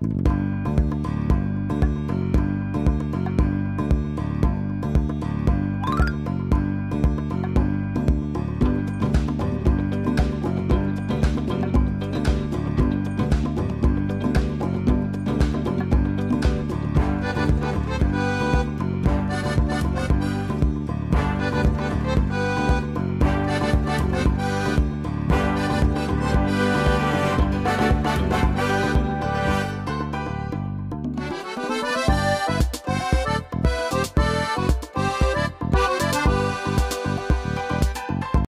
Bye.